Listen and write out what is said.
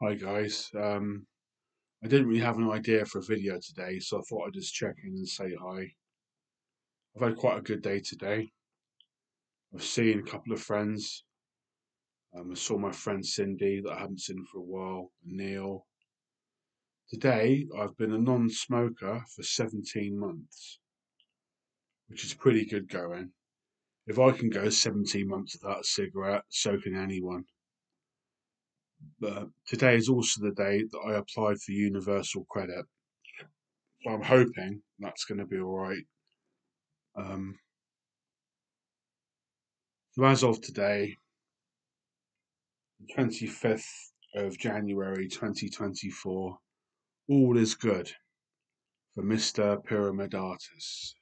Hi guys, um, I didn't really have an idea for a video today, so I thought I'd just check in and say hi. I've had quite a good day today. I've seen a couple of friends. Um, I saw my friend Cindy that I haven't seen for a while, Neil. Today, I've been a non-smoker for 17 months, which is pretty good going. If I can go 17 months without a cigarette, so can anyone. But today is also the day that I applied for universal credit. So I'm hoping that's going to be all right. Um, so as of today, the 25th of January 2024, all is good for Mr. Pyramidatus.